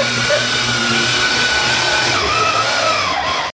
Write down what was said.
Ha ha ha!